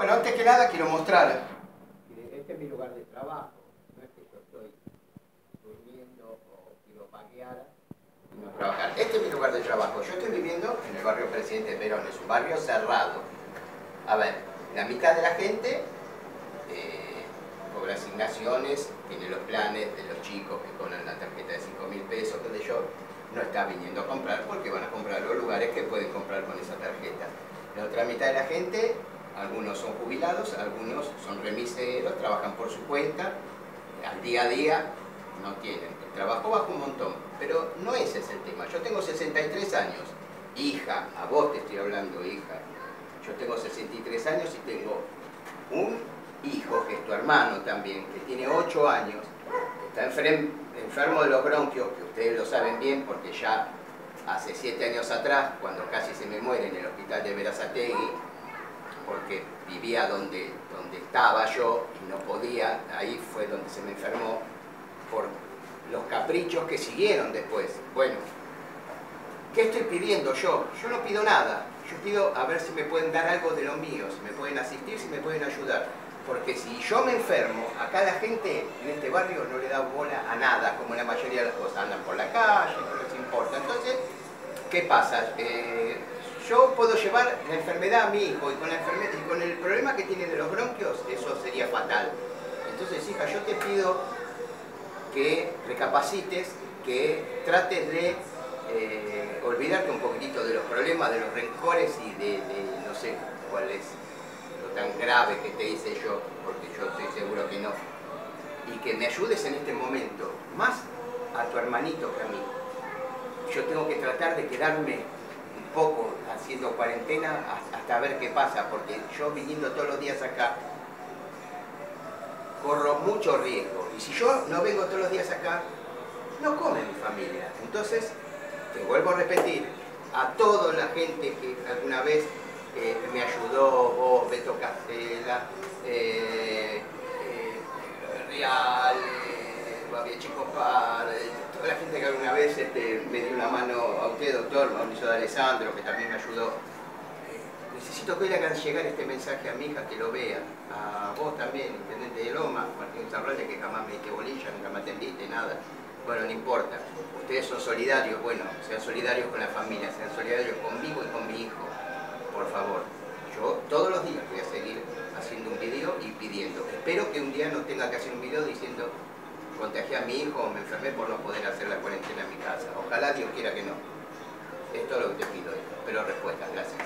Bueno, antes que nada quiero mostrar. Este es mi lugar de trabajo, no es que yo estoy durmiendo o quiero paquear y no trabajar. Este es mi lugar de trabajo. Yo estoy viviendo en el barrio Presidente Perón, es un barrio cerrado. A ver, la mitad de la gente eh, cobra asignaciones, tiene los planes de los chicos que cobran la tarjeta de 5 mil pesos, donde yo no está viniendo a comprar porque van a comprar los lugares que pueden comprar con esa tarjeta. La otra mitad de la gente algunos son jubilados, algunos son remiseros, trabajan por su cuenta, al día a día no tienen. El trabajo baja un montón, pero no ese es el tema. Yo tengo 63 años, hija, a vos te estoy hablando, hija. Yo tengo 63 años y tengo un hijo, que es tu hermano también, que tiene 8 años, está enfermo de los bronquios, que ustedes lo saben bien porque ya hace 7 años atrás, cuando casi se me muere en el hospital de Verazategui, porque vivía donde, donde estaba yo y no podía, ahí fue donde se me enfermó por los caprichos que siguieron después. Bueno, ¿qué estoy pidiendo yo? Yo no pido nada, yo pido a ver si me pueden dar algo de lo mío, si me pueden asistir, si me pueden ayudar. Porque si yo me enfermo, acá la gente en este barrio no le da bola a nada, como la mayoría de las cosas, andan por la calle, no les importa. Entonces, ¿qué pasa? Eh, yo puedo llevar la enfermedad a mi hijo y con, la enfermedad, y con el problema que tiene de los bronquios, eso sería fatal. Entonces, hija, yo te pido que recapacites, que trates de eh, olvidarte un poquitito de los problemas, de los rencores y de, no sé cuál es lo tan grave que te hice yo, porque yo estoy seguro que no. Y que me ayudes en este momento, más a tu hermanito que a mí. Yo tengo que tratar de quedarme poco haciendo cuarentena hasta ver qué pasa, porque yo viniendo todos los días acá, corro mucho riesgo. Y si yo no vengo todos los días acá, no come mi familia. Entonces, te vuelvo a repetir, a toda la gente que alguna vez eh, me ayudó, vos, Beto Castela, eh, eh, Real, eh, Chico Par, toda la gente que alguna vez este, me dio una mano a usted, doctor Mauricio de Alessandro, que también me ayudó. Eh, necesito que le hagan llegar este mensaje a mi hija, que lo vea. A vos también, intendente de Loma, Martín Zarralde, que jamás me diste bolilla, nunca me atendiste, nada. Bueno, no importa. Ustedes son solidarios, bueno, sean solidarios con la familia, sean solidarios conmigo y con mi hijo. Por favor. Yo todos los días voy a seguir haciendo un video y pidiendo. Espero que un día no tenga que hacer un video diciendo contagié a mi hijo o me enfermé por no poder hacer la cuarentena en mi casa. Ojalá Dios quiera que no. Es lo que te pido, pero respuesta. Gracias.